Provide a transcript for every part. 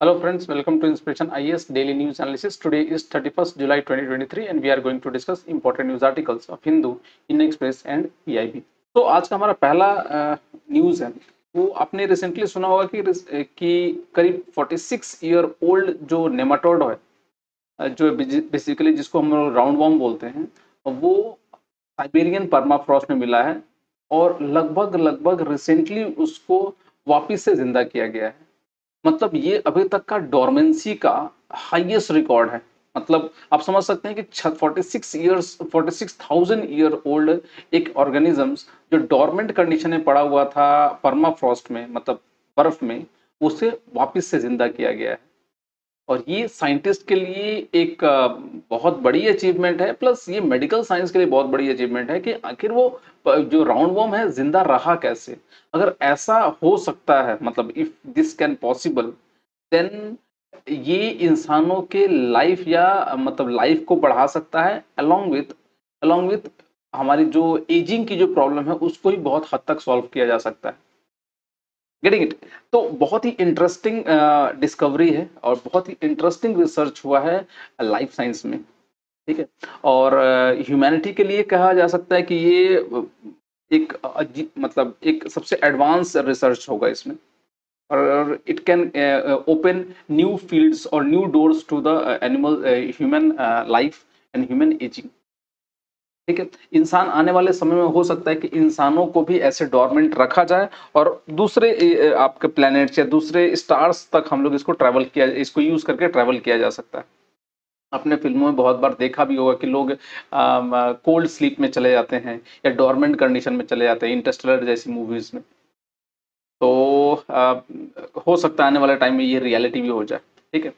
Hello friends, welcome to Inspiration IAS Daily News Analysis. Today is 31st July 2023 and we are going to discuss important news articles of Hindu, Indian Express and PIB. तो आज का हमारा पहला news है वो आपने recently सुना होगा कि कि करीब 46 ईयर ओल्ड जो नेमाटोड है जो बेसिकली जिसको हम लोग राउंड वॉर्म बोलते हैं वो साइबेरियन परमाफ्रॉस्ट में मिला है और लगभग लगभग रिसेंटली उसको वापिस से ज़िंदा किया गया है मतलब ये अभी तक का डोरमेंसी का हाईएस्ट रिकॉर्ड है। मतलब आप समझ सकते हैं कि 46 इयर्स 46,000 ईयर ओल्ड एक ऑर्गेनिजम्स जो डोरमेंट कंडीशन में पड़ा हुआ था परमाफ्रॉस्ट में मतलब बर्फ़ में उसे वापस से ज़िंदा किया गया है। और ये साइंटिस्ट के लिए एक बहुत बड़ी अचीवमेंट है प्लस ये मेडिकल साइंस के लिए बहुत बड़ी अचीवमेंट है कि आखिर वो जो राउंड वॉर्म है, ज़िंदा रहा कैसे? अगर ऐसा हो सकता है मतलब if this can possible then ये इंसानों के लाइफ या मतलब लाइफ को बढ़ा सकता है अलोंग विथ अलोंग विथ हमारी जो एजिंग की जो प्रॉब्लम है, उसको ही बहुत हद तक सॉल्व किया जा सकता है। गेटिंग इट तो बहुत ही इंटरेस्टिंग डिस्कवरी है और बहुत ही इंटरेस्टिंग रिसर्च हुआ है लाइफ साइंस में। ठीक है? और ह्यूमैनिटी के लिए कहा जा सकता है कि ये एक मतलब एक सबसे एडवांस रिसर्च होगा इसमें। और it can open new fields और new doors to the animal human life and human ageing ठीक है? इंसान आने वाले समय में हो सकता है कि इंसानों को भी ऐसे डॉर्मेंट रखा जाए और दूसरे आपके प्लैनेट्स या दूसरे स्टार्स तक हम लोग इसको ट्रैवल किया इसको यूज़ करके ट्रैवल किया जा सकता है। अपने फ़िल्मों में बहुत बार देखा भी होगा कि लोग कोल्ड स्लीप में चले जाते हैं या डॉर्मेंट कंडीशन में चले जाते हैं इंटरस्टेलर जैसी मूवीज़ में। तो आ, हो सकता है आने वाले टाइम में ये रियलिटी भी हो जाए ठीक है?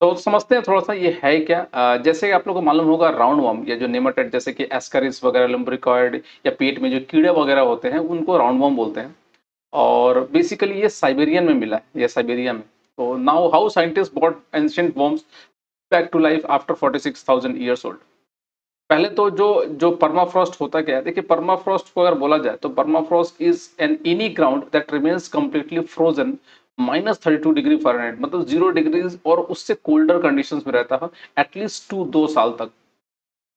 तो समझते हैं, थोड़ा सा ये है क्या? जैसे आप लोग को मालूम होगा, राउंड वॉर्म या जो नेमाटेड, जैसे कि एस्करिस वगैरह, लम्ब्रिकॉइड या पेट में जो कीड़े वगैरह होते हैं, उनको राउंड वॉर्म बोलते हैं। और बेसिकली ये साइबेरियन में मिला है, या साइबेरिया में। तो now how scientist brought ancient worms back to life after forty six thousand years old. पहले तो जो जो परमाफ्रॉस्ट होता क्या है देखिए परमाफ्रॉस्ट को अगर बोला जाए तो permafrost is an any ground that remains completely frozen minus thirty two degree Fahrenheit मतलब ज़ीरो डिग्री और उससे कोल्डर कंडीशंस में रहता है, एटलीस्ट टू, दो साल तक।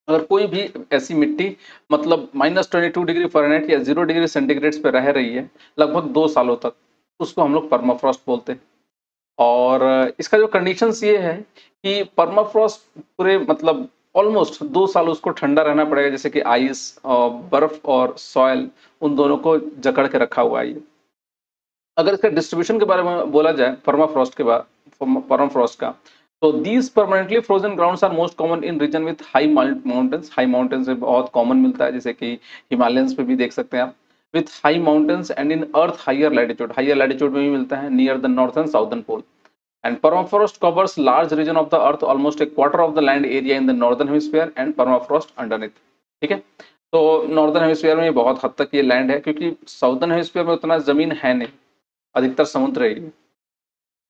अगर कोई भी ऐसी मिट्टी मतलब minus twenty two degree Fahrenheit या ज़ीरो डिग्री सेंटीग्रेड पे रह रही है, लगभग दो सालों तक, उसको हम लोग परमाफ्रॉस्ट बोलते हैं। और इसका जो कंडीशंस ये है कि परमाफ्रॉस्ट पूरे मतलब ऑलमोस्ट दो साल उसको ठंडा रहना पड़ेगा, जैसे कि आइस और बर्फ़ और सॉयल उन दोनों को जकड़ के रखा हुआ है अगर इसका डिस्ट्रीब्यूशन के बारे में बोला जाए परमाफ्रॉस्ट के बाद परमाफ्रॉस्ट का तो these permanently frozen grounds are most common in region with high mountains high mountains में बहुत कॉमन मिलता है, जैसे कि हिमालयंस पे भी देख सकते हैं आप। With high mountains and in earth higher latitude higher latitude में भी मिलता है near the northern southern pole and permafrost covers large region of the earth, almost a quarter of the land area in the northern hemisphere and permafrost underneath. ठीक है? तो northern hemisphere में बहुत हद तक ये लैंड है, क्योंकि साउदर्न हेमिस्फीयर में उतना ज़मीन है नहीं। अधिकतर समुद्र है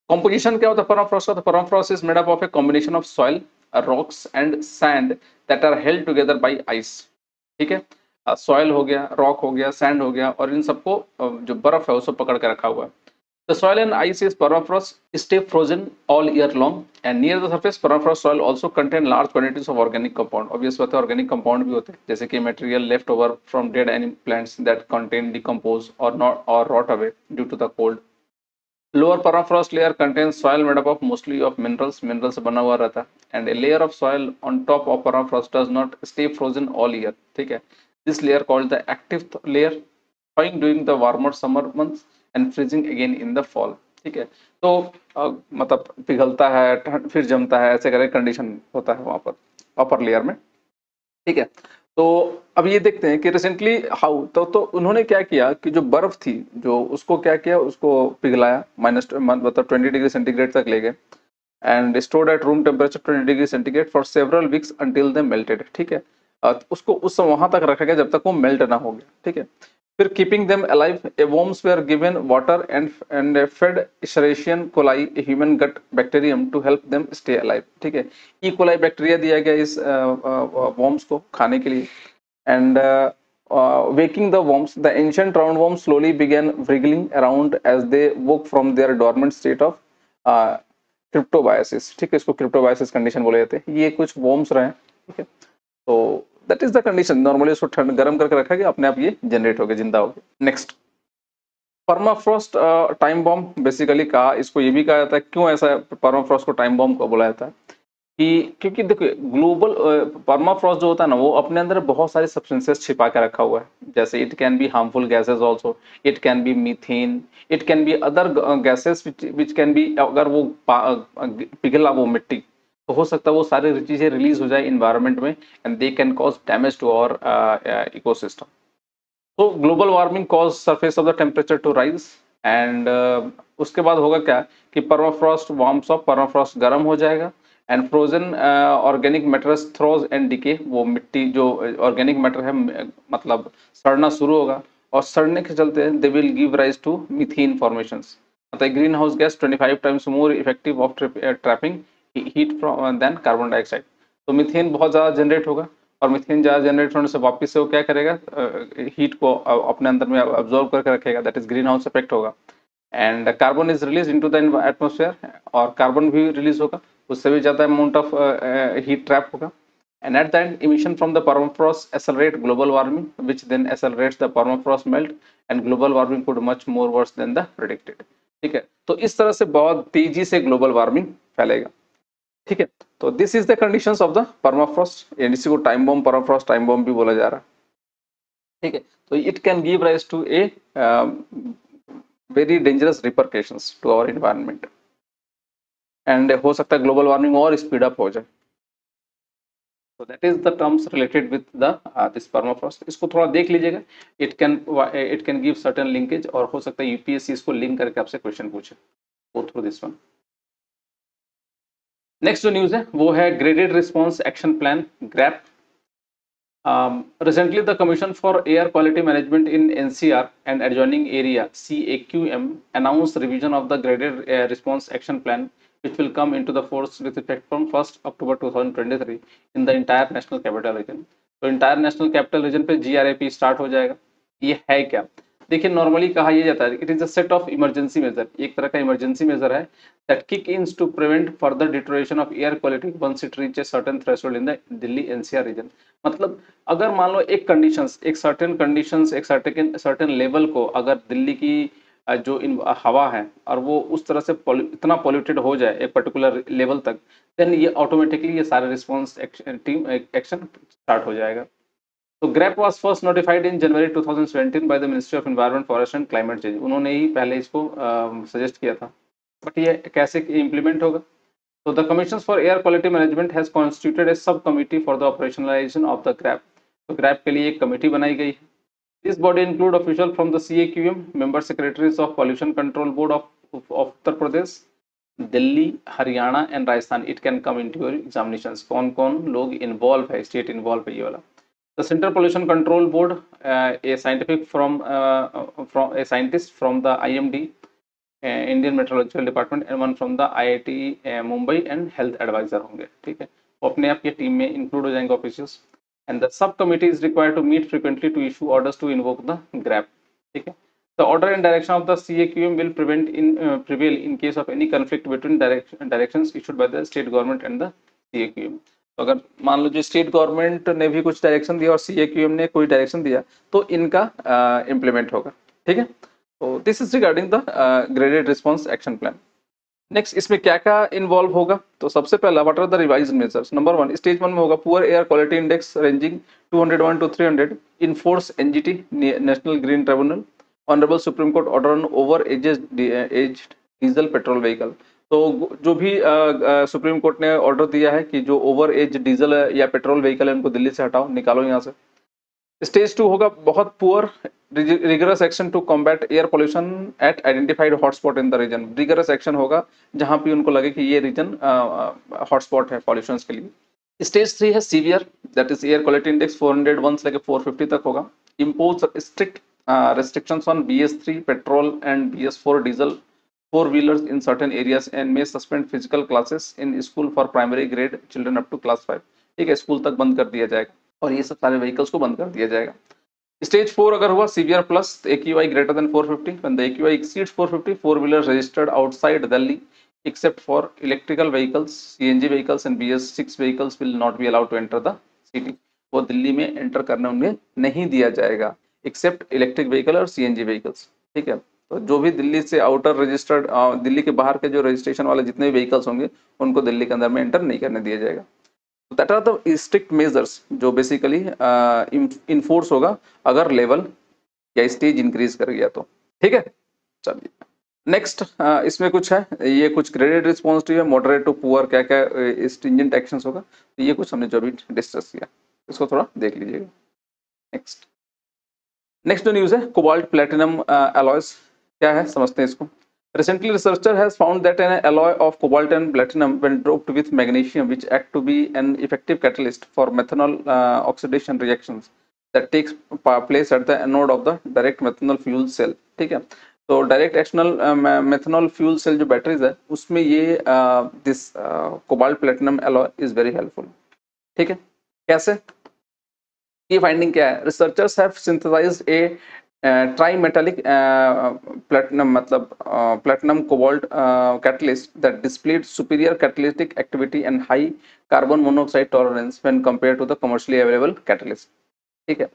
कॉम्पोजिशन क्या होता है? परमाफ्रॉस्ट का तो is made up of a combination of soil rocks and sand that are held together by ice ठीक है? सॉइल हो गया रॉक हो गया सैंड हो गया और इन सबको जो बर्फ़ है, उसको पकड़ के रखा हुआ है। The soil and ice is permafrost stay frozen all year long and near the surface permafrost soil also contain large quantities of organic compound. Obvious बात है organic compound भी होते हैं जैसे कि material left over from dead animal plants that contain decompose or not or rot away due to the cold. Lower permafrost layer contains soil made up of mostly of minerals, minerals से बना हुआ रहता है and a layer of soil on top of permafrost does not stay frozen all year. ठीक है This layer called the active layer thawing during the warmer summer months And freezing again in the fall ठीक है? तो आ, मतलब पिघलता है फिर जमता है ऐसे करके कंडीशन होता है वहाँ पर अपर लेयर में ठीक है? तो अब ये देखते हैं कि रिसेंटली हाउ तो तो उन्होंने क्या किया कि जो बर्फ़ थी जो उसको क्या किया उसको पिघलाया माइनस मतलब ट्वेंटी डिग्री सेंटीग्रेड तक ले गए and stored at room temperature twenty degree centigrade for several weeks until the melted ठीक है? उसको उस वहाँ तक रखा गया जब तक वो मेल्ट ना हो गया ठीक है? फिर keeping them alive a worms were given water and and fed Escherichian coli human gut bacterium to help them stay alive ठीक है? ई कोलाई बैक्टीरिया दिया गया इस वॉर्म्स को खाने के लिए। And waking the worms the ancient roundworms slowly began wriggling around as they woke from their dormant state of uh, cryptobiosis ठीक है? इसको क्रिप्टोबायोसिस कंडीशन बोले जाते हैं। ये कुछ वॉर्म्स रहे ठीक है? तो that is the condition normally उसको ठंड, गर्म करके रखा गया अपने आप ये जनरेट हो गया, ज़िंदा हो गया. Next permafrost time bomb basically कहा, इसको ये भी कहा जाता है, क्यों ऐसा परमाफ्रॉस्ट को टाइम बॉम्ब को बोला जाता है? कि क्योंकि देखिए ग्लोबल परमाफ्रॉस्ट जो होता है ना, वो अपने अंदर बहुत सारे सब्सटेंसेस छिपा के रखा हुआ है. जैसे it can be harmful gases also it can be methane it can be other gases which can be अगर वो पिघला वो मिट्टी तो हो सकता है वो सारी चीज़ें रिलीज़ हो जाए इन्वायरमेंट में and they can cause damage to our ecosystem तो global warming cause surface of the temperature to rise and उसके बाद होगा क्या कि परमाफ्रॉस्ट वार्म्स ऑफ़ परमाफ्रॉस्ट गर्म हो जाएगा and frozen organic matters thaws and decay वो मिट्टी जो ऑर्गेनिक मैटर है मतलब सड़ना शुरू होगा और सड़ने के चलते they will give rise to methane formation मतलब greenhouse gas 25 times more effective of trapping heat from than carbon dioxide तो मिथेन बहुत ज़्यादा जनरेट होगा और मिथेन ज़्यादा जनरेट होने से वापस से वो क्या करेगा? हीट को अपने अंदर में ऑब्जॉर्व करके रखेगा that is greenhouse effect होगा। And carbon is release into the atmosphere और कार्बन भी रिलीज़ होगा, उससे भी ज़्यादा अमाउंट ऑफ़ हीट ट्रैप होगा। And at the end, emission from the permafrost accelerate global warming, which then accelerates the permafrost melt and global warming could much more worse than the predicted ठीक है? तो इस तरह से बहुत तेज़ी से ग्लोबल वार्मिंग फैलेगा। ठीक है? तो this is the conditions of the permafrost and इसी को time bomb permafrost time bomb भी बोला जा रहा है। ठीक है? तो it can give rise to a very dangerous repercussions to our environment and हो सकता है ग्लोबल वार्मिंग और स्पीड अप हो जाए। That is the terms related with the uh, this permafrost. इसको थोड़ा देख लीजिएगा। It can it can give certain linkage और हो सकता है यूपीएससी इसको लिंक करके आपसे क्वेश्चन पूछे। Go through this one. Next जो न्यूज़ है, वो है graded response action plan GRAP recently the commission for air quality management in NCR and adjoining area C A Q M announce revision of the graded response action plan which will come in to the force with effect from first October two thousand twenty three in the entire national capital region तो entire national capital region पे G R A P start हो जाएगा। ये है क्या? देखिए normally कहा यह जाता है it is a set of emergency measure एक तरह का इमरजेंसी मेजर है that kick in to prevent further deterioration of air quality once it reach a certain threshold in the Delhi NCR region मतलब अगर मान लो एक कंडीशंस एक सर्टेन कंडीशंस एक सर्टेन सर्टेन लेवल को अगर दिल्ली की जो इन, हवा है और वो उस तरह से इतना पॉल्यूटेड हो जाए एक पर्टिकुलर लेवल तक देन ये ऑटोमेटिकली ये सारे रिस्पॉन्स टीम एक्शन स्टार्ट हो जाएगा। तो GRAP was first notified in January 2017 by the ministry of environment forest and climate change. उन्होंने ही पहले इसको सजेस्ट uh, किया था। बट ये कैसे इम्प्लीमेंट होगा? तो the commission for air quality management has constituted a sub committee for the operationalisation of the GRAP तो ग्रैप के लिए एक कमेटी बनाई गई है। This body include official from the C A Q M member secretaries of pollution control board of Uttar Pradesh Delhi Haryana and Rajasthan. It can come into your examination कौन कौन लोग involve है? State involve है ये वाला। the Central Pollution Control Board, uh, a scientific from uh, from a scientist from the IMD, uh, Indian Meteorological Department, and one from the IIT uh, Mumbai and health advisor होंगे ठीक है वो अपने आप ये टीम में include हो जाएंगे officers and the sub committee is required to meet frequently to issue orders to invoke the GRAP ठीक है The order and direction of the CAQM will prevent in uh, prevail in case of any conflict between direction, directions issued by the state government and the CAQM. तो अगर मान लो जो state government ने भी कुछ direction दिया और सी ने कोई डायरेक्शन दिया तो इनका इम्प्लीमेंट होगा। ठीक है? तो this is regarding the graded response action plan next इसमें क्या क्या इन्वॉल्व होगा? तो सबसे पहला what are the revise measures number one stage one में होगा poor air quality index ranging 201 to 300 in force NGT national green tribunal honourable supreme court order on over aged diesel petrol vehicle तो जो भी supreme court ने order दिया है कि जो ओवर एज डीजल या पेट्रोल व्हीकल है, उनको दिल्ली से हटाओ, निकालो यहाँ से। स्टेज टू होगा, बहुत poor rigorous action to combat air pollution at identified hotspot in the region rigorous action होगा, जहाँ पे उनको लगे कि ये रीजन हॉटस्पॉट है पॉल्यूशन के लिए। स्टेज थ्री है severe that is air quality index 401 से लेकर 450 तक होगा। Impose strict restrictions on B S three petrol and B S four diesel four wheelers in certain areas and may suspend physical classes in school for primary grade children up to class five ठीक है school तक बंद कर दिया जाएगा और ये सब सारे व्हीकल्स को बंद कर दिया जाएगा। स्टेज फोर अगर हुआ severe plus A Q I greater than four fifty four fifty four wheeler registered outside Delhi except for electrical vehicles C N G vehicles and B S six vehicles will not be allowed to enter the city वो दिल्ली में enter करने उन्हें नहीं दिया जाएगा accept electric vehicle और सी N G vehicles ठीक है? तो जो भी दिल्ली से आउटर रजिस्टर्ड दिल्ली के बाहर के जो रजिस्ट्रेशन वाले जितने भी व्हीकल्स होंगे, उनको दिल्ली के अंदर में एंटर नहीं करने दिया जाएगा। That are the strict measures जो बेसिकली इन्फोर्स होगा अगर लेवल या स्टेज इंक्रीज कर गया तो। ठीक है? चलिए। नेक्स्ट इसमें कुछ है। ये कुछ क्रेडिट रिस्पॉन्सिटिव है मॉडरेट टू पुअर क्या क्या स्ट्रिंजेंट एक्शंस होगा। तो ये कुछ हमने जो अभी डिस्कस किया। इसको थोड़ा देख लीजिएगा। नेक्स्ट नेक्स्ट जो न्यूज़ है कोबाल्ट प्लेटिनम एलॉयस क्या है? समझते हैं इसको। Recently researcher has found that an alloy of cobalt and platinum when dropped with magnesium which act to be an effective catalyst for methanol oxidation reactions that takes place at the anode of the direct methanol fuel cell ठीक है? तो direct actional methanol fuel cell जो batteries है, उसमें ये this cobalt platinum alloy is very helpful ठीक है? कैसे? ये फाइंडिंग क्या है? Researchers have synthesised a trimetallic platinum matlab, platinum cobalt catalyst that displayed superior catalytic activity and high carbon monoxide tolerance when compared to the commercially available catalyst. Okay.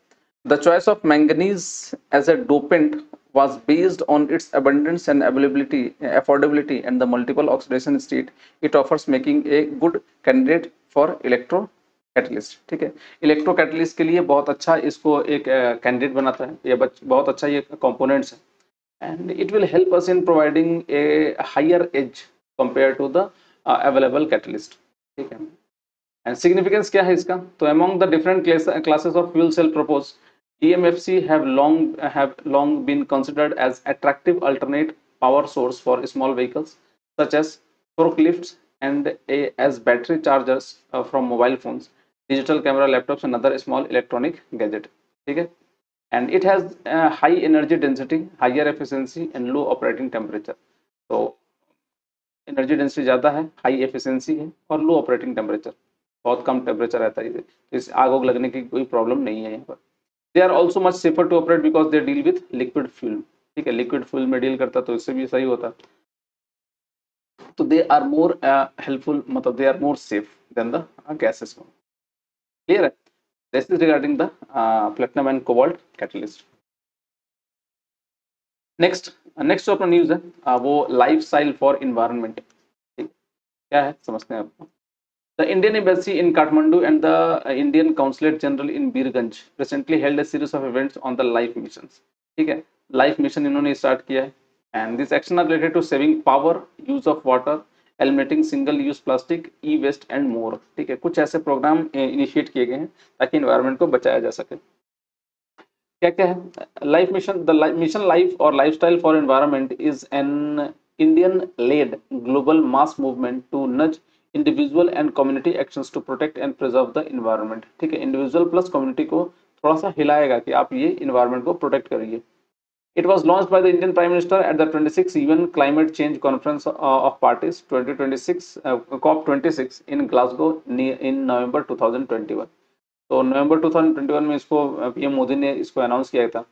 The choice of manganese as a dopant was based on its abundance and availability, affordability and the multiple oxidation state it offers making a good candidate for electro catalyst ठीक है? Electro catalyst के लिए बहुत अच्छा इसको एक candidate बनाता है। ये बहुत अच्छा ये कंपोनेंट्स है। And it will help us in providing a higher edge compare to the available catalyst ठीक है? एंड सिग्निफिकेंस क्या है इसका? तो among the different classes of fuel cell propose E M F C have long been considered as attractive alternate power source for small vehicles such as fork and as battery chargers from mobile phones digital camera laptops and small electronic gadget. okay and it has uh, high energy density higher efficiency and low operating temperature. So energy density ज़्यादा है high efficiency है और लो operating temperature बहुत कम temperature रहता है इस। आग उग लगने की कोई प्रॉब्लम नहीं है यहाँ पर। They are also much safer to operate because they deal with liquid fuel ठीक है? लिक्विड फ्यूल में डील करता तो इससे भी सही होता। तो दे आर मोर हेल्पफुल मतलब they are more safe than the gases clear है this is regarding the platinum and cobalt catalyst next next जो अपना न्यूज़ है uh, वो लाइफ स्टाइल फॉर इन्वायरमेंट क्या है? समझते हैं आपको The Indian Embassy in Kathmandu and the Indian Consulate General in Birganj recently held a series of events on the life missions. ठीक है? लाइफ मिशन इन्होंने स्टार्ट किया है। And this action are related to saving power use of water eliminating single use plastic E waste and more ठीक है? कुछ ऐसे programme initiate किए गए हैं ताकि इन्वायरमेंट को बचाया जा सके। क्या क्या है? Life mission the mission life और life style for environment is an Indian led global mass movement to nudge individual and community actions to protect and preserve the environment ठीक है? इंडिविजुअल प्लस कम्युनिटी को थोड़ा सा हिलाएगा कि आप ये environment को प्रोटेक्ट करिए। It was launched by the Indian Prime Minister at the 26th UN Climate Change Conference uh, of Parties 2026 uh, COP26 in Glasgow in November 2021. तो नवंबर 2021 में इसको पीएम मोदी ने इसको अनाउंस किया था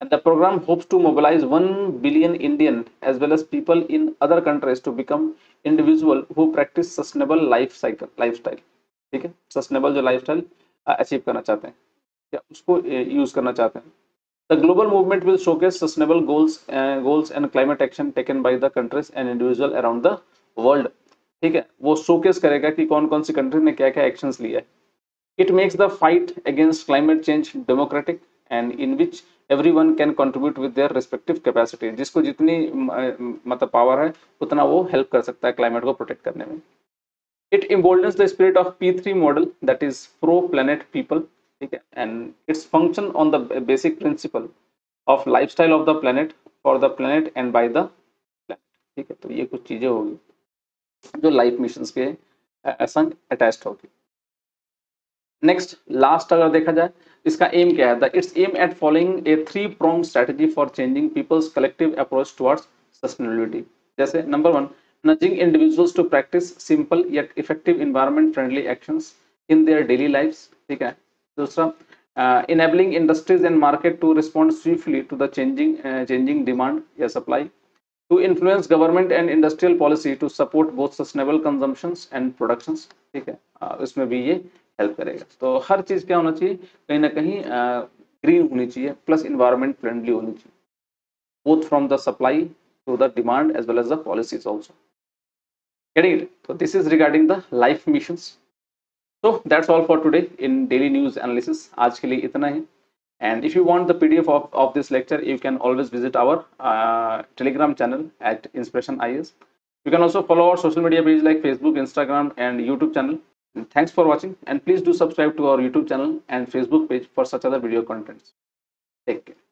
And the program hopes to mobilize 1 billion Indian as well as people in other countries to become individual who practice sustainable life cycle lifestyle ठीक है sustainable जो लाइफस्टाइल अचीव करना चाहते हैं या उसको यूज़ करना चाहते हैं the global movement will showcase sustainable goals goals and climate action taken by the countries and individual around the world ठीक है? वो शोकेस करेगा कि कौन कौन सी कंट्री ने क्या क्या एक्शंस लिए it makes the fight against climate change democratic and in which everyone can contribute with their respective capacity जिसको जितनी मतलब पावर है, उतना वो हेल्प कर सकता है क्लाइमेट को प्रोटेक्ट करने में। It emboldens the spirit of P three model that is pro planet people ठीक है? And its function on the basic principle of life style of the planet for the planet and by the planet ठीक है? तो ये कुछ चीज़ें होगी, जो लाइफ मिशन के संग अटैच होगी। नेक्स्ट लास्ट अगर देखा जाए, इसका एम क्या है? It's aim at following a three prong strategy for changing people's collective approach towards sustainability जैसे number one nudging individuals to practise simple yet effective environment friendly actions in their daily lifes ठीक है? दूसरा enabling industries and market to respond swiftly to the changing changing demand या supply to influence government and industrial policy to support both sustainable consumption and production ठीक है? उसमें भी ये help करेगा। तो हर चीज़ क्या होना चाहिए? कहीं ना कहीं ग्रीन होनी चाहिए प्लस इन्वायरमेंट फ्रेंडली होनी चाहिए। Both from the supply to the demand as well as the policies also तो this is regarding the life missions so that's all for today in daily news analysis. aaj ke liye itna hi and if you want the pdf of, of this lecture you can always visit our uh, telegram channel at inspiration is you can also follow our social media page like facebook instagram and youtube channel. And thanks for watching and please do subscribe to our youtube channel and facebook page for such other video contents. Take care